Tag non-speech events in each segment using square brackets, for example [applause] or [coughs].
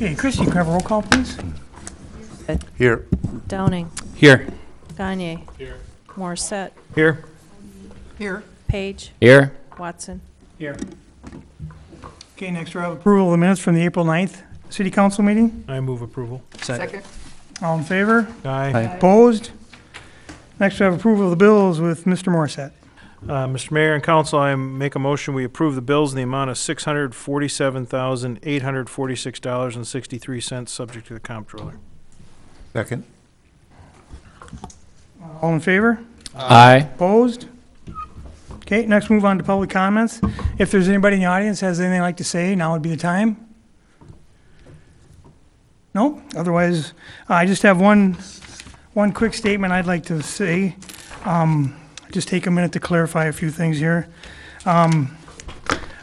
Okay, Christie, can I have a roll call, please? Here. Downing. Here. Gagne. Here. Morissette. Here. Here. Page. Here. Watson. Here. Okay, next we have approval of the minutes from the April 9th City Council meeting. I move approval. Second. All in favor? Aye. Opposed? Next we have approval of the bills with Mr. Morissette. Uh, Mr. Mayor and Council, I make a motion, we approve the bills in the amount of six hundred forty-seven thousand, eight hundred forty-six dollars and sixty-three cents, subject to the comptroller. Second. All in favor? Aye. Opposed? Okay, next move on to public comments. If there's anybody in the audience has anything they'd like to say, now would be the time. No? Otherwise, I just have one, one quick statement I'd like to say. Um, Just take a minute to clarify a few things here. Um,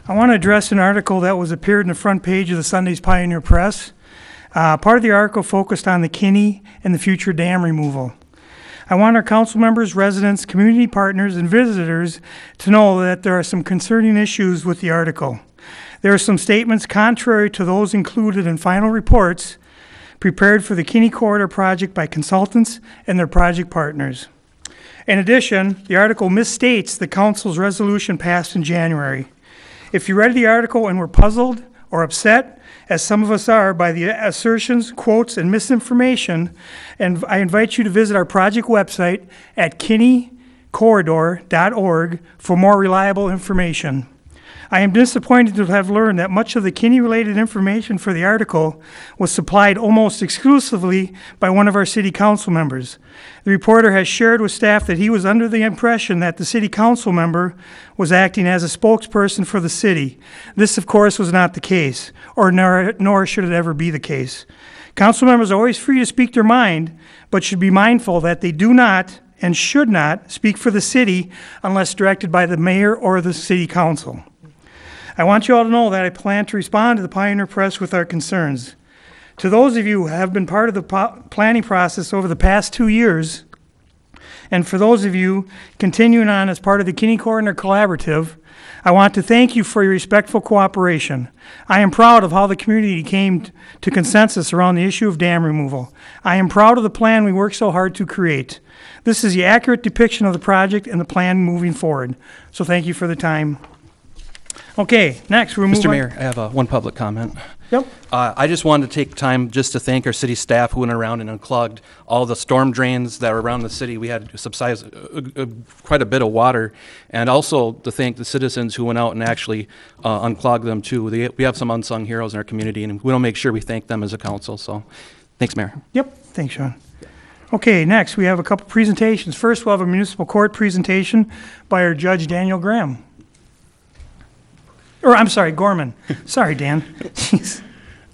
I want to address an article that was appeared in the front page of the Sunday's Pioneer Press. Uh, Part of the article focused on the Kinni and the future dam removal. I want our council members, residents, community partners, and visitors to know that there are some concerning issues with the article. There are some statements contrary to those included in final reports prepared for the Kinni Corridor project by consultants and their project partners. In addition, the article misstates the council's resolution passed in January. If you read the article and were puzzled or upset, as some of us are, by the assertions, quotes, and misinformation, and I invite you to visit our project website at kinnicorridor.org for more reliable information. I am disappointed to have learned that much of the Kinni-related information for the article was supplied almost exclusively by one of our city council members. The reporter has shared with staff that he was under the impression that the city council member was acting as a spokesperson for the city. This, of course, was not the case, or nor, nor should it ever be the case. Council members are always free to speak their mind, but should be mindful that they do not and should not speak for the city unless directed by the mayor or the city council. I want you all to know that I plan to respond to the Pioneer Press with our concerns. To those of you who have been part of the po- planning process over the past two years, and for those of you continuing on as part of the Kinni Corridor Collaborative, I want to thank you for your respectful cooperation. I am proud of how the community came to consensus around the issue of dam removal. I am proud of the plan we worked so hard to create. This is the accurate depiction of the project and the plan moving forward. So thank you for the time. Okay, next, on. Mr. Mayor, I have uh, one public comment. Yep. Uh, I just wanted to take time just to thank our city staff who went around and unclogged all the storm drains that were around the city. We had subsides, uh, uh, quite a bit of water. And also to thank the citizens who went out and actually uh, unclogged them too. They- We have some unsung heroes in our community and we don't make sure we thank them as a council. So, thanks, Mayor. Yep, thanks, Sean. Okay, next, we have a couple presentations. First, we'll have a municipal court presentation by our Judge Daniel Graham. Or, I'm sorry, Gorman. Sorry, Dan. [laughs]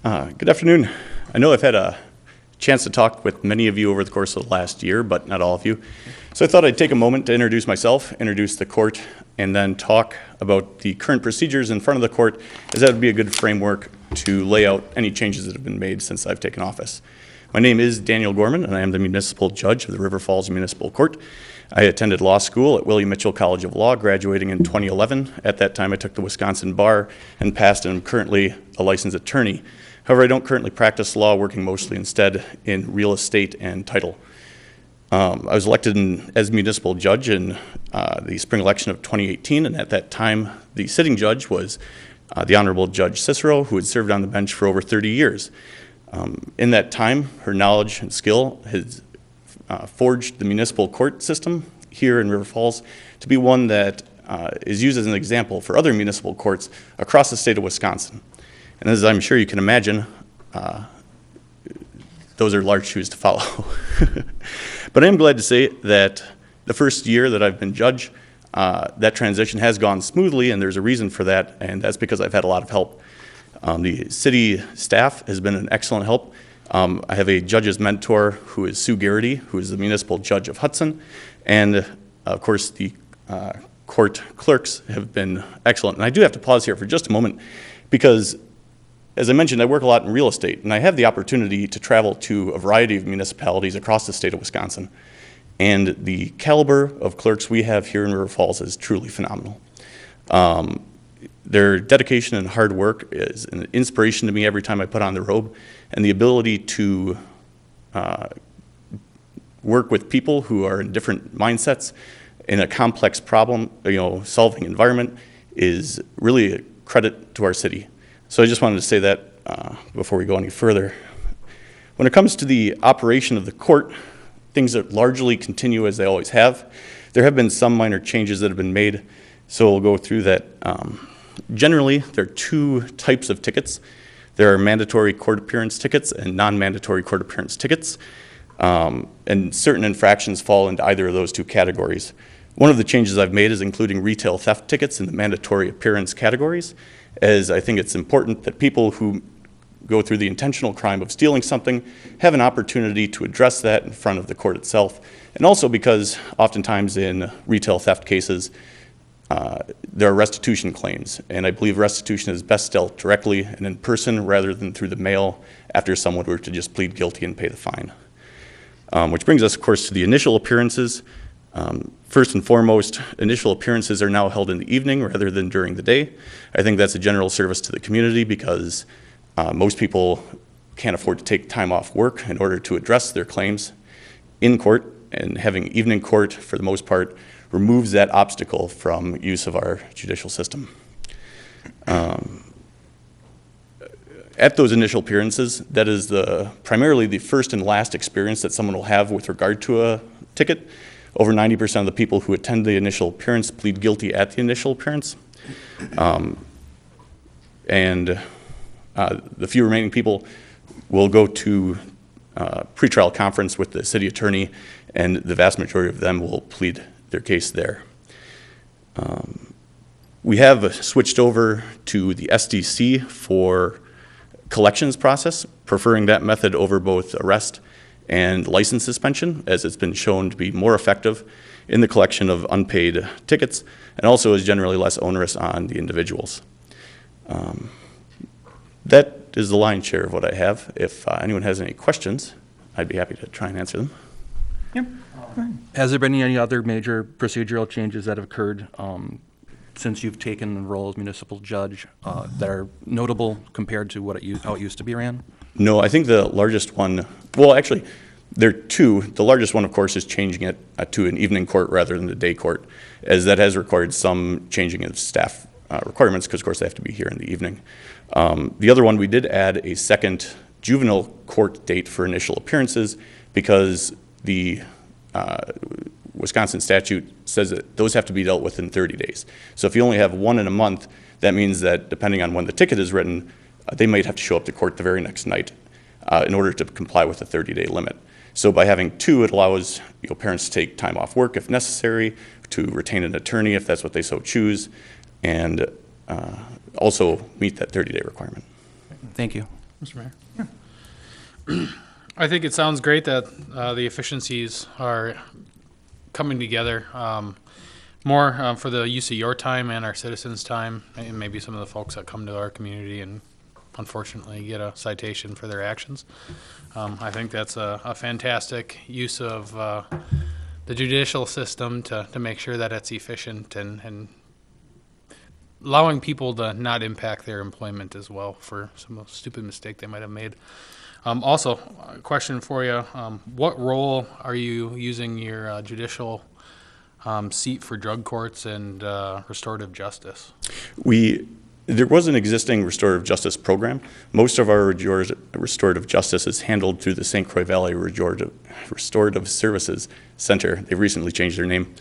Uh, Good afternoon. I know I've had a chance to talk with many of you over the course of the last year, but not all of you. So I thought I'd take a moment to introduce myself, introduce the court, and then talk about the current procedures in front of the court, as that would be a good framework to lay out any changes that have been made since I've taken office. My name is Daniel Gorman, and I am the municipal judge of the River Falls Municipal Court. I attended law school at William Mitchell College of Law, graduating in 2011. At that time, I took the Wisconsin bar and passed, and I'm currently a licensed attorney. However, I don't currently practice law, working mostly instead in real estate and title. Um, I was elected in, as municipal judge in uh, the spring election of 2018, and at that time, the sitting judge was uh, the Honorable Judge Cicero, who had served on the bench for over 30 years. Um, in that time, her knowledge and skill has uh, forged the municipal court system here in River Falls to be one that uh, is used as an example for other municipal courts across the state of Wisconsin. And as I'm sure you can imagine, uh, those are large shoes to follow. [laughs] but I am glad to say that the first year that I've been judge, uh, that transition has gone smoothly, and there's a reason for that, and that's because I've had a lot of help. Um, The city staff has been an excellent help. Um, I have a judge's mentor who is Sue Garrity, who is the municipal judge of Hudson, and of course, the uh, court clerks have been excellent. And I do have to pause here for just a moment because as I mentioned, I work a lot in real estate, and I have the opportunity to travel to a variety of municipalities across the state of Wisconsin. And the caliber of clerks we have here in River Falls is truly phenomenal. Um, their dedication and hard work is an inspiration to me every time I put on the robe, and the ability to uh, work with people who are in different mindsets in a complex problem, you know, solving environment is really a credit to our city. So I just wanted to say that uh, before we go any further. When it comes to the operation of the court, things that largely continue as they always have. There have been some minor changes that have been made, so we'll go through that. Um, Generally, there are two types of tickets. There are mandatory court appearance tickets and non-mandatory court appearance tickets. Um, And certain infractions fall into either of those two categories. One of the changes I've made is including retail theft tickets in the mandatory appearance categories, as I think it's important that people who go through the intentional crime of stealing something have an opportunity to address that in front of the court itself. And also because oftentimes in retail theft cases, uh, there are restitution claims, and I believe restitution is best dealt directly and in person rather than through the mail after someone were to just plead guilty and pay the fine. Um, Which brings us, of course, to the initial appearances. Um, First and foremost, initial appearances are now held in the evening rather than during the day. I think that's a general service to the community because uh, most people can't afford to take time off work in order to address their claims in court, and having evening court, for the most part, removes that obstacle from use of our judicial system. Um, At those initial appearances, that is the, primarily the first and last experience that someone will have with regard to a ticket. Over 90% of the people who attend the initial appearance plead guilty at the initial appearance. Um, And uh, the few remaining people will go to uh, pretrial conference with the city attorney, and the vast majority of them will plead their case there. Um, We have switched over to the SDC for collections process, preferring that method over both arrest and license suspension, as it's been shown to be more effective in the collection of unpaid tickets, and also is generally less onerous on the individuals. Um, That is the lion's share of what I have. If uh, anyone has any questions, I'd be happy to try and answer them. Yep. Has there been any other major procedural changes that have occurred um, since you've taken the role as municipal judge uh, that are notable compared to what it, u- how it used to be ran? No, I think the largest one, well, actually, there are two. The largest one, of course, is changing it uh, to an evening court rather than the day court, as that has required some changing of staff uh, requirements, because of course they have to be here in the evening. Um, The other one, we did add a second juvenile court date for initial appearances, because the uh, Wisconsin statute says that those have to be dealt with in 30 days. So if you only have one in a month, that means that depending on when the ticket is written, uh, they might have to show up to court the very next night uh, in order to comply with the 30-day limit. So by having two, it allows you know, parents to take time off work if necessary, to retain an attorney if that's what they so choose, and uh, also meet that 30-day requirement. Thank you. Mr. Mayor. I think it sounds great that uh, the efficiencies are coming together. Um, more um, for the use of your time and our citizens' time, and maybe some of the folks that come to our community and unfortunately get a citation for their actions. Um, I think that's a, a fantastic use of uh, the judicial system to, to make sure that it's efficient and, and allowing people to not impact their employment as well for some stupid mistake they might have made. Um, also, a question for you: um, What role are you using your uh, judicial um, seat for drug courts and uh, restorative justice? We, there was an existing restorative justice program. Most of our restorative justice is handled through the St. Croix Valley Restorative, Services Center. They've recently changed their name.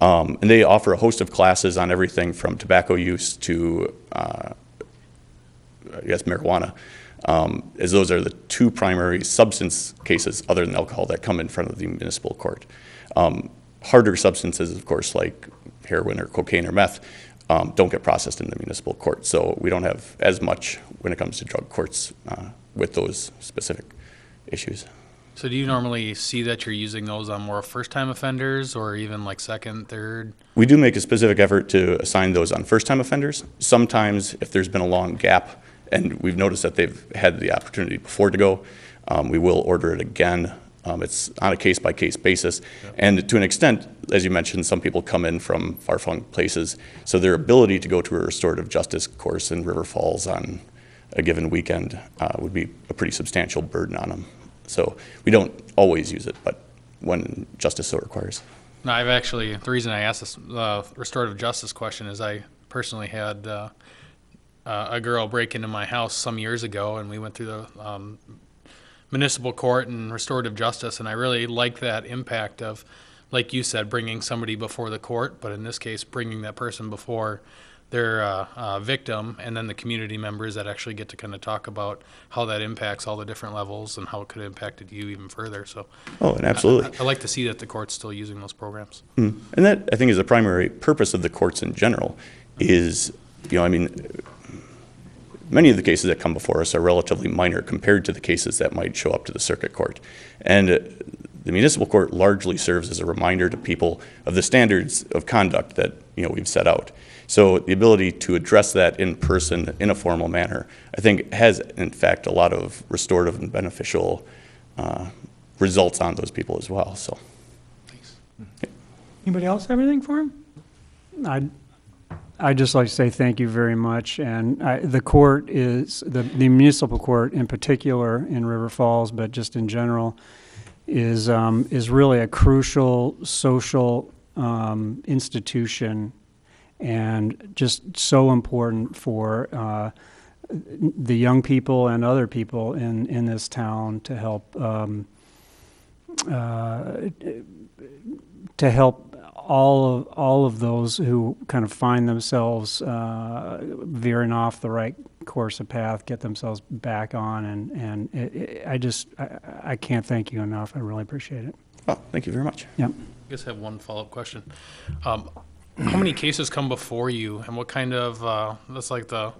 Um, and they offer a host of classes on everything from tobacco use to, uh, I guess, marijuana, um, as those are the two primary substance cases, other than alcohol, that come in front of the municipal court. Um, harder substances, of course, like heroin or cocaine or meth um, don't get processed in the municipal court. So we don't have as much when it comes to drug courts uh, with those specific issues. So do you normally see that you're using those on more first-time offenders or even like second, third? We do make a specific effort to assign those on first-time offenders. Sometimes, if there's been a long gap and we've noticed that they've had the opportunity before to go, um, we will order it again. Um, It's on a case-by-case basis. And to an extent, as you mentioned, some people come in from far-flung places, so their ability to go to a restorative justice course in River Falls on a given weekend uh, would be a pretty substantial burden on them. So we don't always use it, but when justice so requires. No, I've actually, the reason I asked this uh, restorative justice question is I personally had uh, uh, a girl break into my house some years ago, and we went through the um, municipal court and restorative justice, and I really like that impact of, like you said, bringing somebody before the court, but in this case, bringing that person before their uh, uh, victim, and then the community members that actually get to kind of talk about how that impacts all the different levels and how it could have impacted you even further. So Oh, and absolutely. I, I like to see that the court's still using those programs. Mm. And that, I think, is the primary purpose of the courts in general, is, you know, I mean, many of the cases that come before us are relatively minor compared to the cases that might show up to the circuit court. And uh, the municipal court largely serves as a reminder to people of the standards of conduct that, you know, we've set out. So the ability to address that in person, in a formal manner, I think has, in fact, a lot of restorative and beneficial uh, results on those people as well, so. Thanks. Anybody else have anything for him? I'd, I'd just like to say thank you very much. And I, the court is, the, the municipal court in particular in River Falls, but just in general, is, um, is really a crucial social, um, institution and just so important for, uh, the young people and other people in, in this town to help, um, uh, to help all of all of those who kind of find themselves uh, veering off the right course of path, get themselves back on, and and it, it, I just I, I can't thank you enough. I really appreciate it. Oh, thank you very much. Yep. I guess I have one follow-up question. Um, how many cases come before you, and what kind of, uh, that's like the,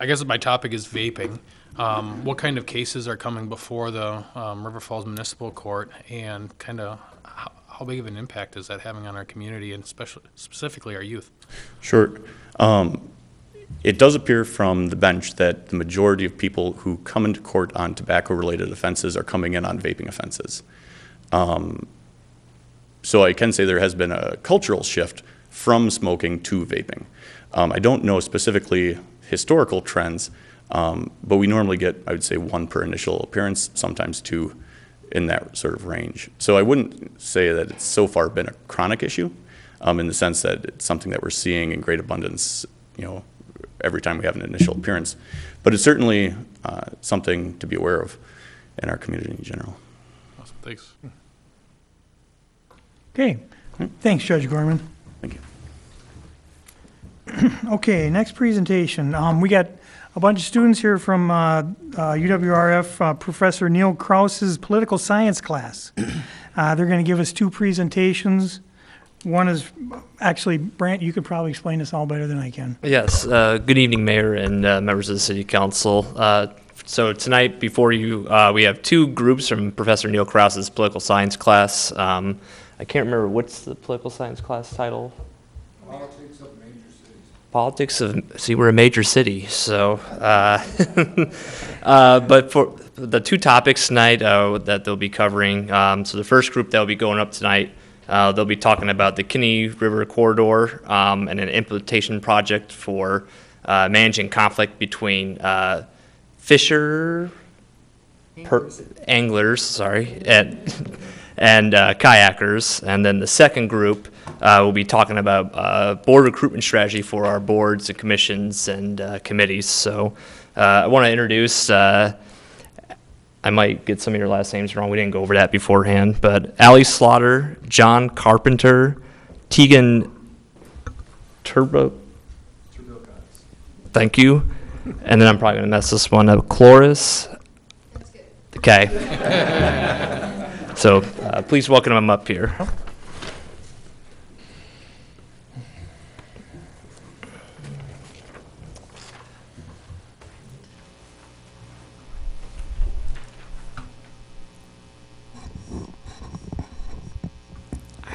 I guess my topic is vaping. Um, what kind of cases are coming before the um, River Falls Municipal Court, and kind of how, big of an impact is that having on our community, and especially, specifically our youth? Sure. Um, It does appear from the bench that the majority of people who come into court on tobacco-related offenses are coming in on vaping offenses. Um, So I can say there has been a cultural shift from smoking to vaping. Um, I don't know specifically historical trends, um, but we normally get, I would say, one per initial appearance, sometimes two in that sort of range. So I wouldn't say that it's so far been a chronic issue, um, in the sense that it's something that we're seeing in great abundance, you know, every time we have an initial appearance. But it's certainly uh, something to be aware of in our community in general. Awesome, thanks. Okay, thanks, Judge Gorman. Thank you. [clears throat] Okay, next presentation. Um, we got a bunch of students here from, uh, uh, UWRF, uh, Professor Neil Kraus's political science class. [clears throat] Uh, they're gonna give us two presentations. One is, actually, Brant, you could probably explain this all better than I can. Yes, uh, good evening, Mayor and uh, members of the City Council. So tonight, before you, we have two groups from Professor Neil Kraus's political science class. Um, I can't remember, what's the political science class title? Politics of major cities. Politics of, see, we're a major city, so, uh, [laughs] uh, but for the two topics tonight uh, that they'll be covering, um, so the first group that'll be going up tonight uh, they'll be talking about the Kinni River corridor um, and an implementation project for uh, managing conflict between uh, fisher per- anglers, sorry, and, [laughs] and kayakers. And then the second group uh, will be talking about uh, board recruitment strategy for our boards and commissions and uh, committees. So uh, I want to introduce. Uh, I might get some of your last names wrong. We didn't go over that beforehand. But Ali Slaughter, John Carpenter, Tegan Turbo. Thank you. And then I'm probably going to mess this one up. Cloris. Okay. [laughs] so uh, please welcome them up here.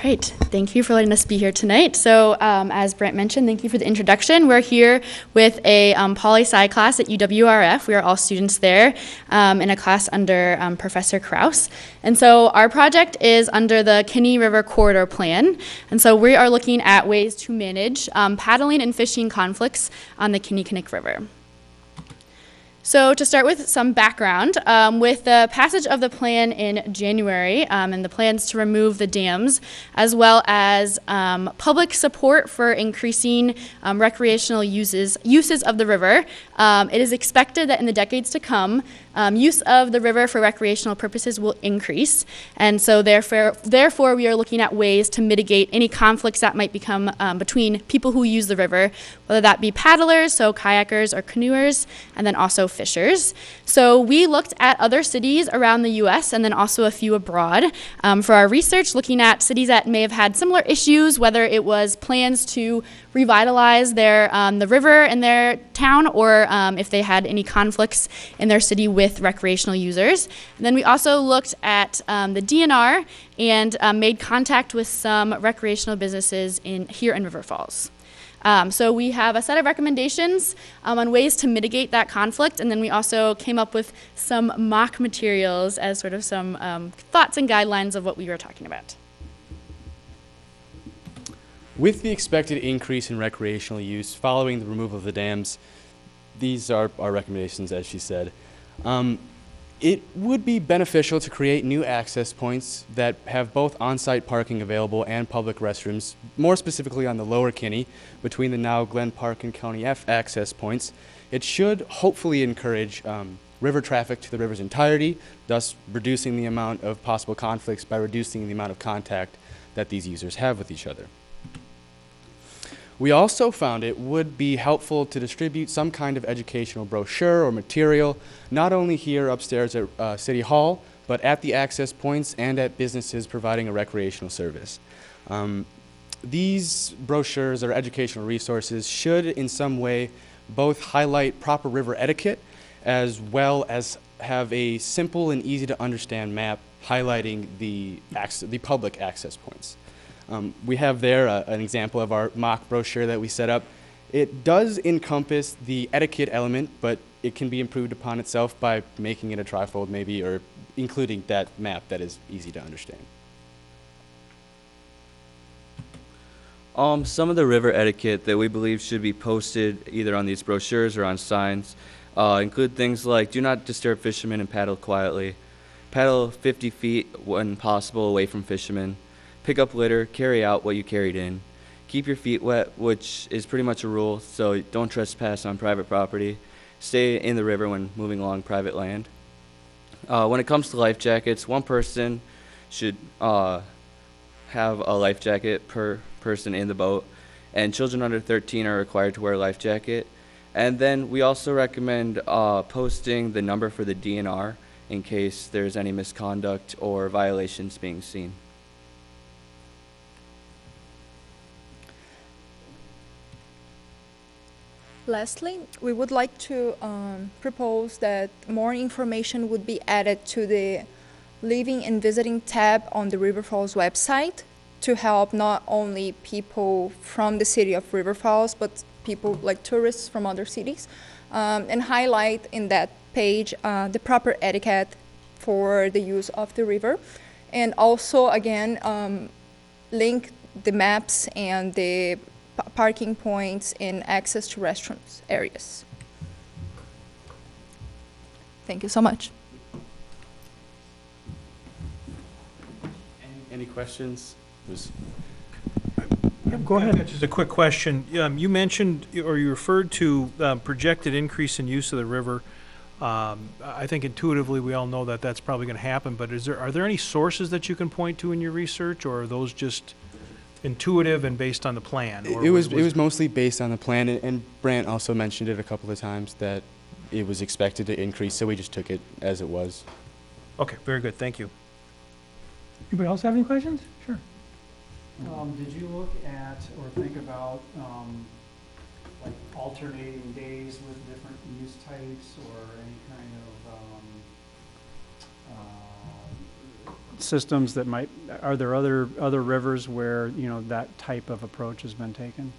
Right. Thank you for letting us be here tonight. So, um, as Brent mentioned, thank you for the introduction. We're here with a um, poli sci class at UWRF. We are all students there um, in a class under um, Professor Kraus. And so, our project is under the Kinni River Corridor Plan. And so, we are looking at ways to manage um, paddling and fishing conflicts on the Kinnickinnick River. So, to start with some background, um, with the passage of the plan in January um, and the plans to remove the dams, as well as um, public support for increasing um, recreational uses, uses of the river, um, it is expected that in the decades to come, um, use of the river for recreational purposes will increase. And so, therefore, therefore, we are looking at ways to mitigate any conflicts that might become um, between people who use the river, whether that be paddlers, so kayakers or canoers, and then also fishers. So, we looked at other cities around the US and then also a few abroad um, for our research, looking at cities that may have had similar issues, whether it was plans to revitalize their um, the river in their town or um, if they had any conflicts in their city with recreational users. And then we also looked at um, the DNR and um, made contact with some recreational businesses in here in River Falls. Um, so we have a set of recommendations um, on ways to mitigate that conflict, and then we also came up with some mock materials as sort of some um, thoughts and guidelines of what we were talking about. With the expected increase in recreational use following the removal of the dams, these are our recommendations, as she said. Um, it would be beneficial to create new access points that have both on-site parking available and public restrooms, more specifically on the lower Kinni, between the now Glen Park and County F access points. It should hopefully encourage um, river traffic to the river's entirety, thus reducing the amount of possible conflicts by reducing the amount of contact that these users have with each other. We also found it would be helpful to distribute some kind of educational brochure or material, not only here upstairs at uh, City Hall, but at the access points and at businesses providing a recreational service. Um, these brochures or educational resources should, in some way, both highlight proper river etiquette as well as have a simple and easy to understand map highlighting the, the public access points. Um, we have there uh, an example of our mock brochure that we set up. It does encompass the etiquette element, but it can be improved upon itself by making it a trifold maybe or including that map that is easy to understand. Um, some of the river etiquette that we believe should be posted either on these brochures or on signs uh, include things like do not disturb fishermen and paddle quietly, paddle 50 feet when possible away from fishermen, pick up litter, carry out what you carried in, keep your feet wet, which is pretty much a rule, so don't trespass on private property, stay in the river when moving along private land. Uh, when it comes to life jackets, one person should uh, have a life jacket per person in the boat, and children under 13 are required to wear a life jacket. And then we also recommend uh, posting the number for the DNR in case there's any misconduct or violations being seen. Lastly, we would like to um, propose that more information would be added to the Living and Visiting tab on the River Falls website to help not only people from the city of River Falls, but people like tourists from other cities, um, and highlight in that page uh, the proper etiquette for the use of the river. And also, again, um, link the maps and the parking points and access to restaurants areas. Thank you so much. Any, any questions? Was Go ahead. Just a quick question. Um, you mentioned, or you referred to um, projected increase in use of the river. Um, I think intuitively we all know that that's probably going to happen, but is there, are there any sources that you can point to in your research, or are those just intuitive and based on the plan? It, or it was, it was mostly based on the plan, and, and Brant also mentioned it a couple of times that it was expected to increase, so we just took it as it was. Okay, very good, thank you. Anybody else have any questions? Sure. Um, did you look at or think about, um, like alternating days with different use types or any systems that might, are there other, other rivers where, you know, that type of approach has been taken?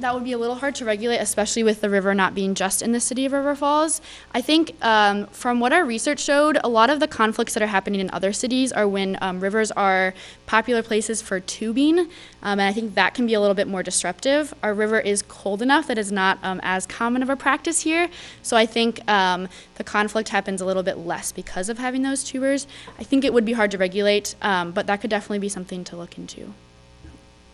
That would be a little hard to regulate, especially with the river not being just in the city of River Falls. I think um, from what our research showed, a lot of the conflicts that are happening in other cities are when um, rivers are popular places for tubing, um, and I think that can be a little bit more disruptive. Our river is cold enough that it's not um, as common of a practice here, so I think um, the conflict happens a little bit less because of having those tubers. I think it would be hard to regulate, um, but that could definitely be something to look into.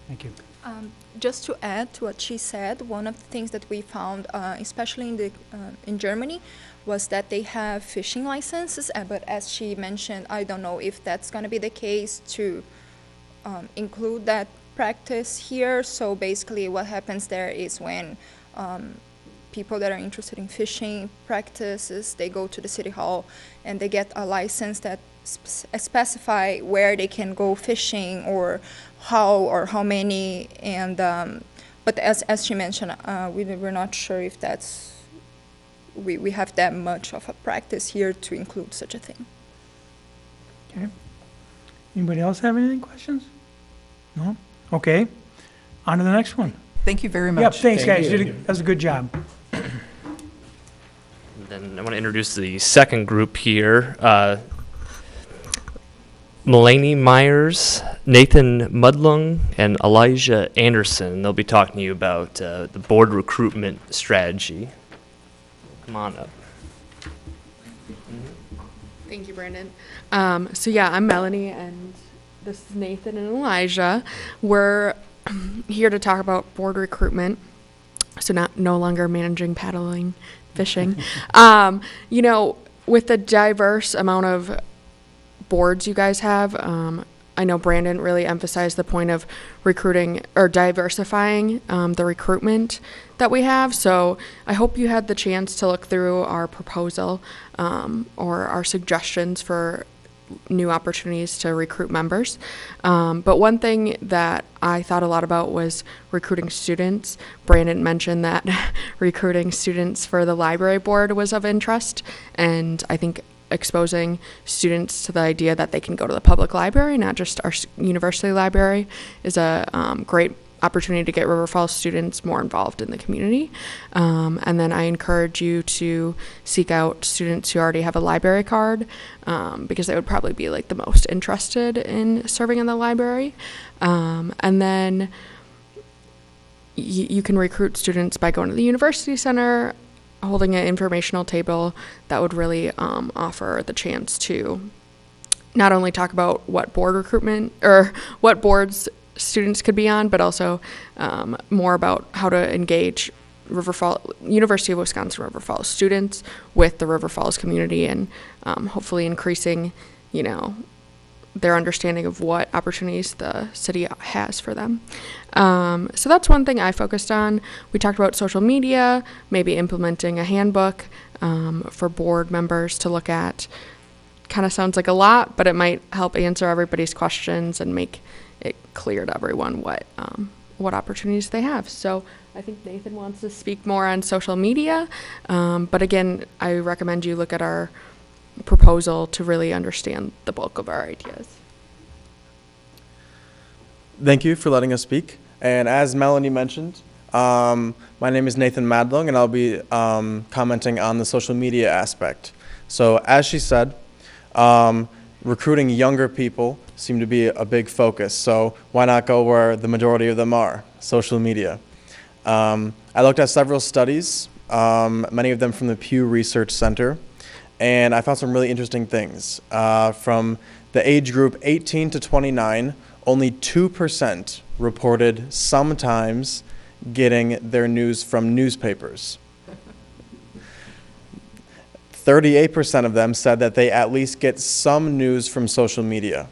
Thank you. Um, just to add to what she said, one of the things that we found, uh, especially in the uh, in Germany, was that they have fishing licenses. Uh, but as she mentioned, I don't know if that's going to be the case to um, include that practice here. So basically, what happens there is when um, people that are interested in fishing practices, they go to the city hall and they get a license that specify where they can go fishing or how or how many and um, but as as she mentioned uh, we we're not sure if that's we, we have that much of a practice here to include such a thing Okay. Anybody else have any questions? No? Okay. On to the next one. Thank you very much. Yep, thanks, Thank guys. you. You did a- That was a good job. Then I want to introduce the second group here. Uh, Melanie Myers, Nathan Mudlung, and Elijah Anderson. They'll be talking to you about uh, the board recruitment strategy. Come on up. Thank you, Brandon. Um, so yeah, I'm Melanie, and this is Nathan and Elijah. We're [clears throat] here to talk about board recruitment. So not no longer managing paddling, fishing. [laughs] um, you know, with the diverse amount of boards you guys have, um, I know Brandon really emphasized the point of recruiting or diversifying um, the recruitment that we have. So I hope you had the chance to look through our proposal um, or our suggestions for new opportunities to recruit members. Um, but one thing that I thought a lot about was recruiting students. Brandon mentioned that [laughs] recruiting students for the library board was of interest, and I think exposing students to the idea that they can go to the public library, not just our university library, is a um, great opportunity to get River Falls students more involved in the community. Um, and then I encourage you to seek out students who already have a library card um, because they would probably be like the most interested in serving in the library. Um, and then you can recruit students by going to the university center, holding an informational table that would really um, offer the chance to not only talk about what board recruitment or what boards students could be on, but also um, more about how to engage River Falls, University of Wisconsin River Falls students with the River Falls community and um, hopefully increasing, you know, their understanding of what opportunities the city has for them. Um, so that's one thing I focused on. We talked about social media, maybe implementing a handbook um, for board members to look at. Kind of sounds like a lot, but it might help answer everybody's questions and make it clear to everyone what um, what opportunities they have. So I think Nathan wants to speak more on social media, um, but again, I recommend you look at our proposal to really understand the bulk of our ideas. Thank you for letting us speak. And as Melanie mentioned, um, my name is Nathan Madlung, and I'll be um, commenting on the social media aspect. So, as she said, um, recruiting younger people seem to be a big focus. So, why not go where the majority of them are? Social media. Um, I looked at several studies, um, many of them from the Pew Research Center, and I found some really interesting things. Uh, from the age group 18 to 29, only 2% reported sometimes getting their news from newspapers. 38% of them said that they at least get some news from social media.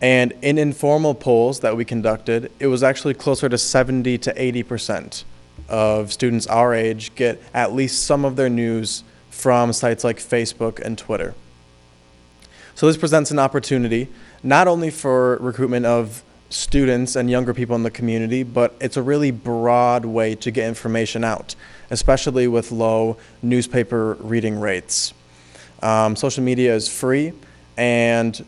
And in informal polls that we conducted, it was actually closer to 70 to 80% of students our age get at least some of their news from sites like Facebook and Twitter. So this presents an opportunity not only for recruitment of students and younger people in the community, but it's a really broad way to get information out, especially with low newspaper reading rates. Um, social media is free, and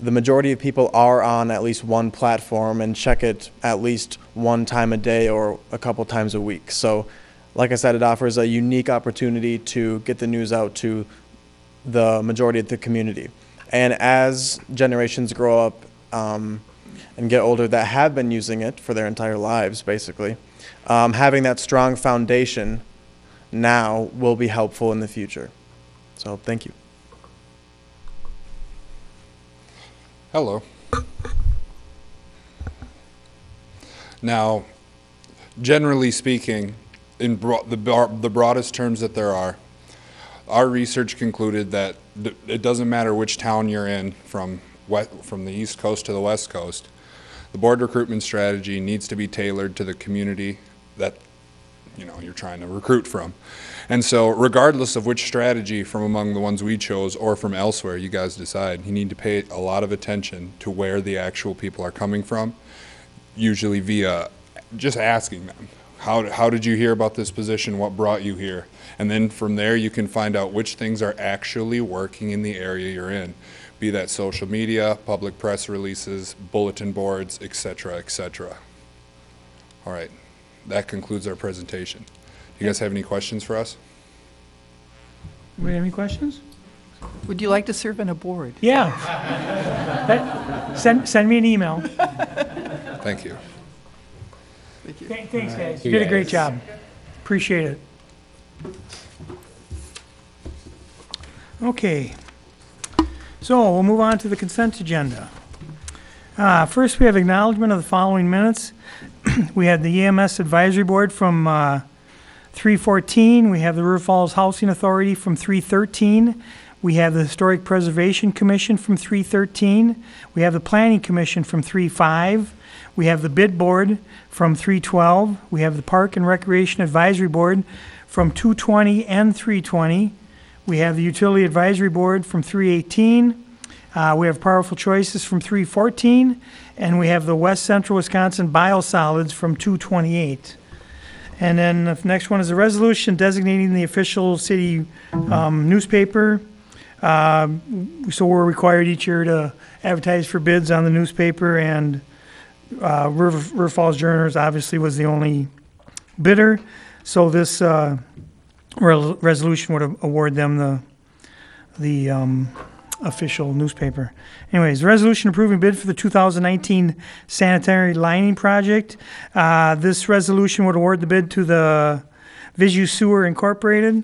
the majority of people are on at least one platform and check it at least one time a day or a couple times a week. So, like I said, it offers a unique opportunity to get the news out to the majority of the community. And as generations grow up um, and get older that have been using it for their entire lives, basically, um, having that strong foundation now will be helpful in the future. So, thank you. Hello. Now, generally speaking, in bro- the, bar- the broadest terms that there are, our research concluded that th- it doesn't matter which town you're in, from from the east coast to the west coast, the board recruitment strategy needs to be tailored to the community that you know you're trying to recruit from. And so, regardless of which strategy from among the ones we chose or from elsewhere, you guys decide. You need to pay a lot of attention to where the actual people are coming from, usually via just asking them, how, how did you hear about this position? What brought you here? And then from there, you can find out which things are actually working in the area you're in, be that social media, public press releases, bulletin boards, et cetera, et cetera. All right, that concludes our presentation. Do you guys have any questions for us? Anybody have any questions? Would you like to serve on a board? Yeah. That- Send, send me an email. Thank you. Th- Thanks, guys. You did a great job. Appreciate it. Okay. So we'll move on to the consent agenda. Uh, First, we have acknowledgement of the following minutes. [clears throat] We had the EMS Advisory Board from uh, 314. We have the River Falls Housing Authority from 313. We have the Historic Preservation Commission from 313. We have the Planning Commission from 35. We have the Bid Board from 312. We have the Park and Recreation Advisory Board from 220 and 320. We have the Utility Advisory Board from 318. Uh, we have Powerful Choices from 314, and we have the West Central Wisconsin Biosolids from 228. And then the next one is a resolution designating the official city um, newspaper. Um, So we're required each year to advertise for bids on the newspaper, and uh, River River Falls Journal obviously was the only bidder. So this uh, re- resolution would award them the, the um, official newspaper. Anyways, resolution approving bid for the 2019 sanitary lining project. Uh, This resolution would award the bid to the Visu Sewer Incorporated.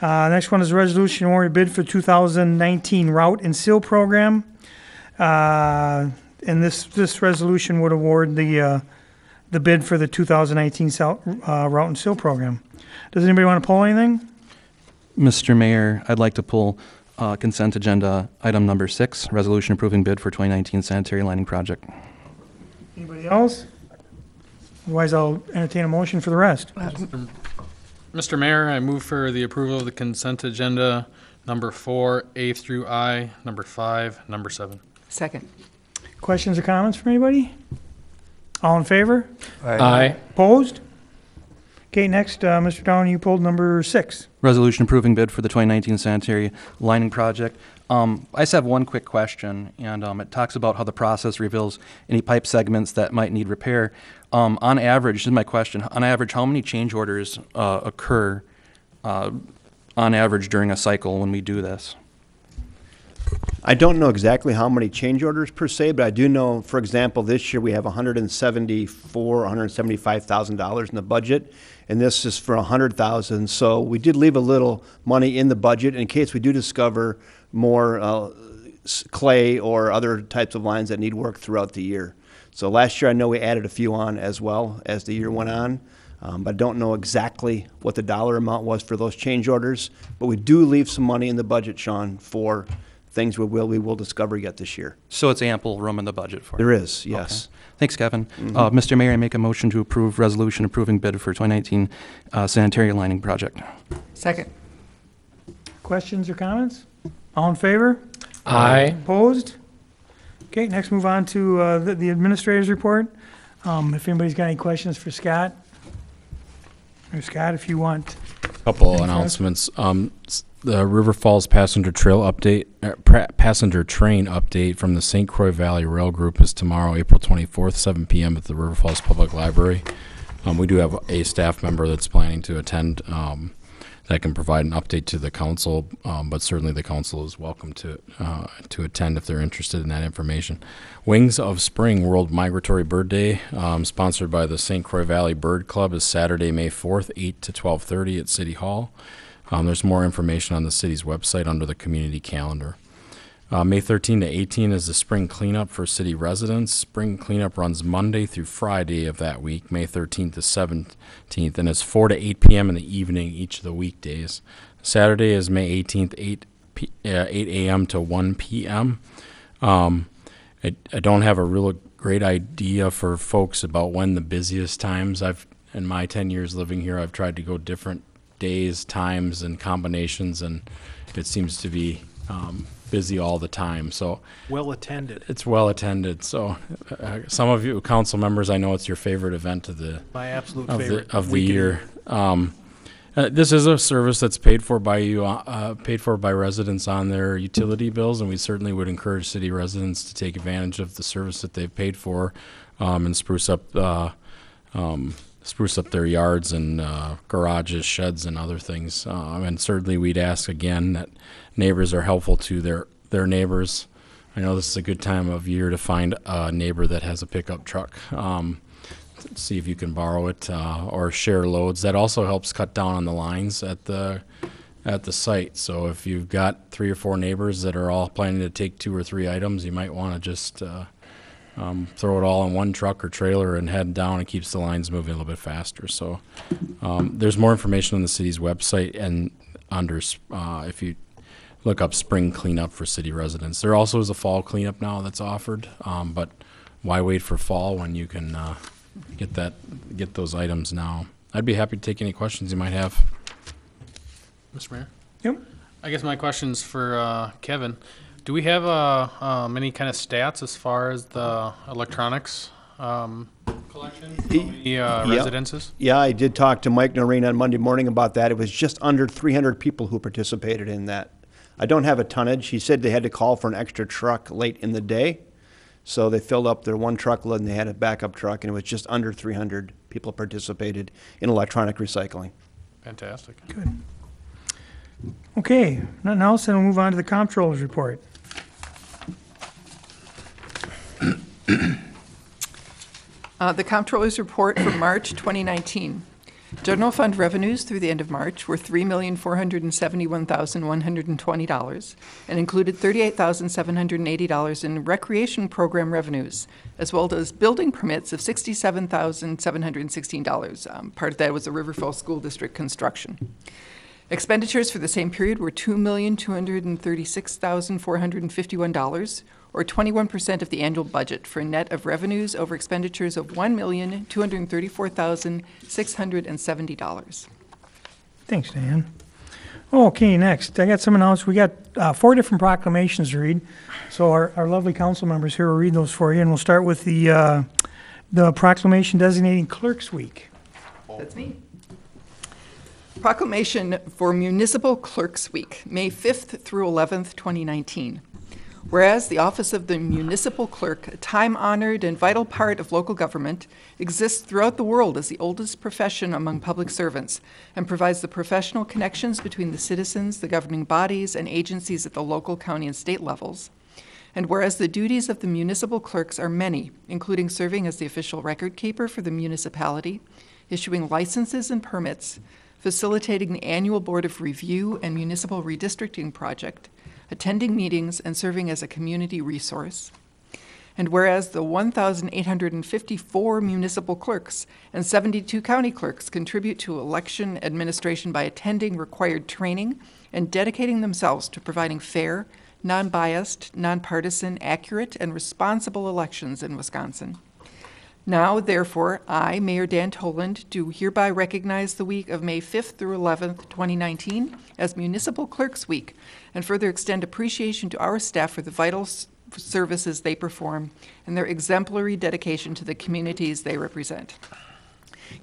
Uh, Next one is resolution awarding bid for 2019 route and seal program. Uh, And this, this resolution would award the, uh, the bid for the 2019 sel- uh, route and seal program. Does anybody want to pull anything? Mr. Mayor, I'd like to pull uh, consent agenda item number six, resolution approving bid for 2019 sanitary lining project. Anybody else? Otherwise, I'll entertain a motion for the rest. Mr. Mayor, I move for the approval of the consent agenda number four, A through I, number five, number seven. Second. Questions or comments from anybody? All in favor? Aye. Opposed? Okay, next, uh, Mr. Downey, you pulled number six. Resolution approving bid for the 2019 sanitary lining project. Um, I just have one quick question, and um, it talks about how the process reveals any pipe segments that might need repair. Um, On average, this is my question, on average, how many change orders uh, occur uh, on average during a cycle when we do this? I don't know exactly how many change orders per se, but I do know, for example, this year we have $174, $175,000 in the budget, and this is for 100,000. So we did leave a little money in the budget in case we do discover more uh, clay or other types of lines that need work throughout the year. So last year, I know we added a few on as well as the year went on, um, but I don't know exactly what the dollar amount was for those change orders. But we do leave some money in the budget, Sean, for things we will, we will discover yet this year. So it's ample room in the budget for it? There is, yes. Okay. Thanks, Kevin. Mhm. Uh, Mr. Mayor, I make a motion to approve resolution approving bid for 2019 uh, sanitary lining project. Second. Questions or comments? All in favor? Aye. Opposed? Okay, next move on to uh, the the administrator's report. Um, If anybody's got any questions for Scott? Or Scott, if you want Couple announcements. Um, s- the River Falls Passenger Trail update, uh, pra- passenger train update from the St. Croix Valley Rail Group is tomorrow, April twenty-fourth, seven PM at the River Falls Public Library. Um, we do have a staff member that's planning to attend, um, that can provide an update to the council, um, but certainly the council is welcome to, uh, to attend if they're interested in that information. Wings of Spring World Migratory Bird Day, um, sponsored by the St. Croix Valley Bird Club, is Saturday, May 4th, 8 to 12:30 at City Hall. Um, there's more information on the city's website under the community calendar. Uh, May 13 to 18 is the spring cleanup for city residents. Spring cleanup runs Monday through Friday of that week, May 13th to 17th, and it's 4 to 8 p.m. in the evening each of the weekdays. Saturday is May 18th, 8 p- uh, 8 a.m. to 1 p.m. Um, I, I don't have a real great idea for folks about when the busiest times. I've in my 10 years living here, I've tried to go different days, times, and combinations, and it seems to be um, busy all the time. So Well attended. it's well attended. So uh, some of you council members, I know it's your favorite event of the My absolute of favorite the, of the year. Um, uh, this is a service that's paid for by you, uh, paid for by residents on their utility bills, and we certainly would encourage city residents to take advantage of the service that they've paid for um, and spruce up uh, um, spruce up their yards and uh, garages, sheds, and other things. Um, and certainly, we'd ask again that neighbors are helpful to their their neighbors. I know this is a good time of year to find a neighbor that has a pickup truck. Um, see if you can borrow it uh, or share loads. That also helps cut down on the lines at the at the site. So if you've got three or four neighbors that are all planning to take two or three items, you might want to just uh, um, throw it all in one truck or trailer and head down. It keeps the lines moving a little bit faster. So um, there's more information on the city's website and under uh, if you look up spring cleanup for city residents. There also is a fall cleanup now that's offered, um, but why wait for fall when you can uh, get that get those items now? I'd be happy to take any questions you might have. Mr. Mayor? Yep. I guess my question's for uh, Kevin. Do we have uh, um, any kind of stats as far as the electronics um, collection? How many uh, Yeah. residences? Yeah, I did talk to Mike Noreen on Monday morning about that. It was just under 300 people who participated in that. I don't have a tonnage. He said they had to call for an extra truck late in the day. So they filled up their one truckload and they had a backup truck, and it was just under 300 people participated in electronic recycling. Fantastic. Good. Okay, nothing else, then we'll move on to the comptroller's report. [clears throat] Uh, The Comptroller's Report for March 2019. General fund revenues through the end of March were $3,471,120 and included $38,780 in recreation program revenues, as well as building permits of $67,716. Um, Part of that was the River Falls School District construction. Expenditures for the same period were $2,236,451, or 21% of the annual budget, for a net of revenues over expenditures of $1,234,670. Thanks, Dan. Okay, next, I got some announcements. We got uh, four different proclamations to read. So our, our lovely council members here will read those for you, and we'll start with the, uh, the proclamation designating Clerks Week. That's me. Proclamation for Municipal Clerks Week, May 5th through 11th, 2019. Whereas the office of the municipal clerk, a time-honored and vital part of local government, exists throughout the world as the oldest profession among public servants and provides the professional connections between the citizens, the governing bodies, and agencies at the local, county, and state levels. And whereas the duties of the municipal clerks are many, including serving as the official record keeper for the municipality, issuing licenses and permits, facilitating the annual Board of Review and Municipal Redistricting Project, attending meetings, and serving as a community resource. And whereas the 1,854 municipal clerks and 72 county clerks contribute to election administration by attending required training and dedicating themselves to providing fair, non-biased, nonpartisan, accurate, and responsible elections in Wisconsin. Now, therefore, I, Mayor Dan Toland, do hereby recognize the week of May 5th through 11th, 2019 as Municipal Clerks Week, and further extend appreciation to our staff for the vital services they perform and their exemplary dedication to the communities they represent.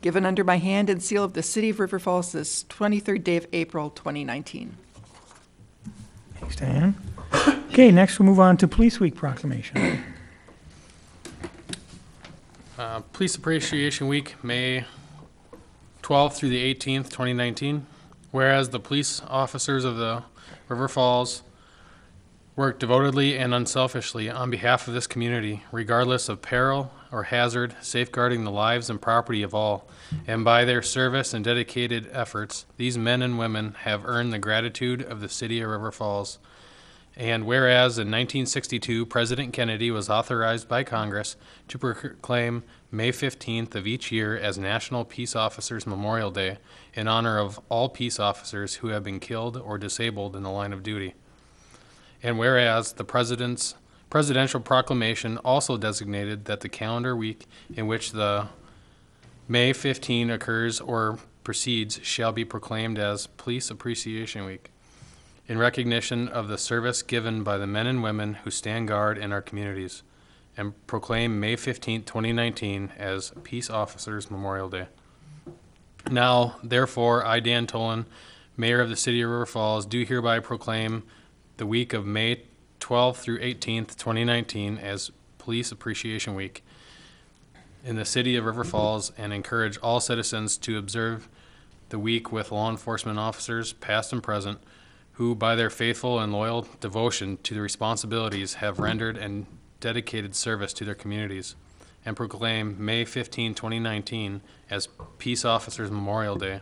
given under my hand and seal of the City of River Falls this 23rd day of April 2019. Thanks, Diane. [coughs] Okay, next we'll move on to Police Week proclamation. Uh, Police Appreciation Week, May 12th through the 18th, 2019. Whereas the police officers of the River Falls work devotedly and unselfishly on behalf of this community, regardless of peril or hazard, safeguarding the lives and property of all. And by their service and dedicated efforts, these men and women have earned the gratitude of the city of River Falls. And whereas in 1962, President Kennedy was authorized by Congress to proclaim May 15th of each year as National Peace Officers Memorial Day in honor of all peace officers who have been killed or disabled in the line of duty. And whereas the President's presidential proclamation also designated that the calendar week in which the May 15 occurs or precedes shall be proclaimed as Police Appreciation Week in recognition of the service given by the men and women who stand guard in our communities, and proclaim May 15, 2019 as Peace Officers Memorial Day. Now, therefore, I, Dan Toland, Mayor of the City of River Falls, do hereby proclaim the week of May 12th through 18th, 2019 as Police Appreciation Week in the City of River Falls and encourage all citizens to observe the week with law enforcement officers, past and present, who, by their faithful and loyal devotion to the responsibilities, have rendered and dedicated service to their communities, and proclaim May 15, 2019 as Peace Officers Memorial Day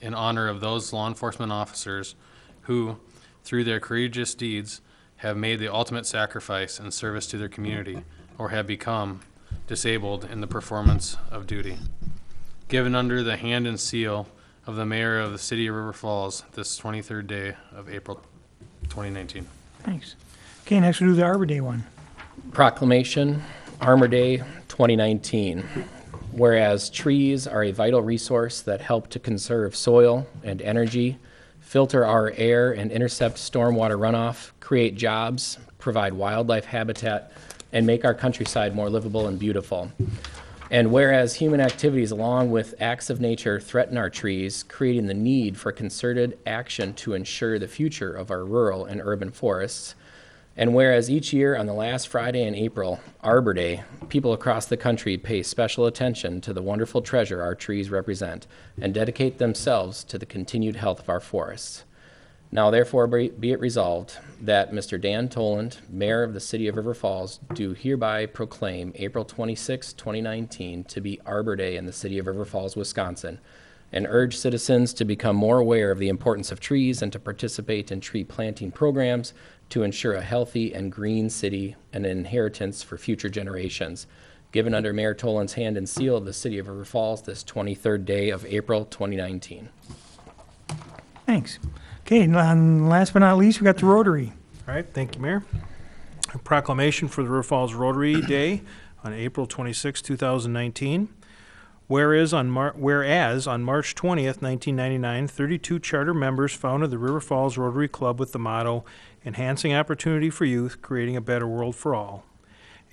in honor of those law enforcement officers who, through their courageous deeds, have made the ultimate sacrifice in service to their community or have become disabled in the performance of duty. Given under the hand and seal of the mayor of the city of River Falls this 23rd day of April 2019. Thanks. Okay, next we'll do the Arbor Day one. Proclamation, Arbor Day 2019. Whereas trees are a vital resource that help to conserve soil and energy, filter our air and intercept stormwater runoff, create jobs, provide wildlife habitat, and make our countryside more livable and beautiful. And whereas human activities along with acts of nature threaten our trees, creating the need for concerted action to ensure the future of our rural and urban forests, and whereas each year on the last Friday in April, Arbor Day, people across the country pay special attention to the wonderful treasure our trees represent and dedicate themselves to the continued health of our forests. Now therefore be it resolved that Mr. Dan Toland, Mayor of the City of River Falls, do hereby proclaim April 26, 2019 to be Arbor Day in the City of River Falls, Wisconsin, and urge citizens to become more aware of the importance of trees and to participate in tree planting programs to ensure a healthy and green city and an inheritance for future generations. Given under Mayor Toland's hand and seal of the City of River Falls this 23rd day of April 2019. Thanks. Okay, and last but not least, we got the Rotary. All right, thank you, Mayor. A proclamation for the River Falls Rotary [coughs] Day on April 26, 2019. Whereas on, Mar- whereas on March 20th, 1999, 32 charter members founded the River Falls Rotary Club with the motto, Enhancing Opportunity for Youth, Creating a Better World for All.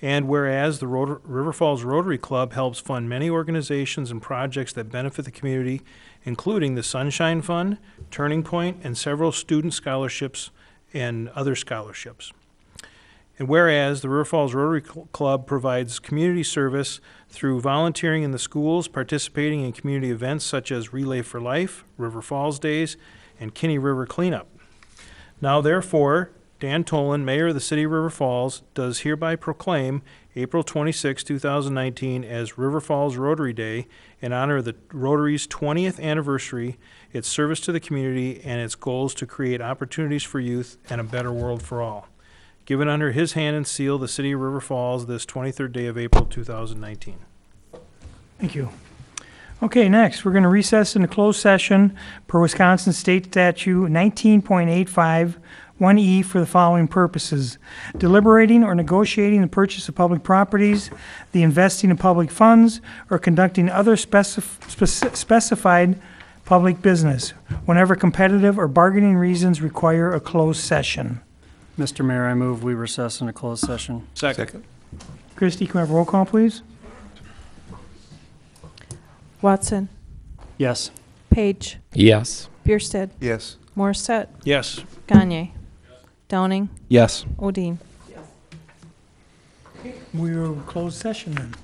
And whereas the Rotor- River Falls Rotary Club helps fund many organizations and projects that benefit the community, including the Sunshine Fund, Turning Point, and several student scholarships and other scholarships. And whereas the River Falls Rotary Club provides community service through volunteering in the schools, participating in community events such as Relay for Life, River Falls Days, and Kinni River Cleanup. Now therefore, Dan Toland, Mayor of the City of River Falls, does hereby proclaim April 26, 2019 as River Falls Rotary Day in honor of the Rotary's 20th anniversary, its service to the community, and its goals to create opportunities for youth and a better world for all. Given under his hand and seal, the City of River Falls, this 23rd day of April 2019. Thank you. Okay, next, we're going to recess into closed session per Wisconsin State Statute 19.85 1E E for the following purposes. Deliberating or negotiating the purchase of public properties, the investing of public funds, or conducting other specif- speci- specified public business, whenever competitive or bargaining reasons require a closed session. Mr. Mayor, I move we recess into closed session. Second. Christie, can we have a roll call, please? Watson, Yes. Page, Yes. Bjerstedt. Yes. Morissette, Yes. Gagne, Downing, Yes. Odeen. We're closed session then.